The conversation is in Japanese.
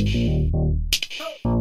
Oh.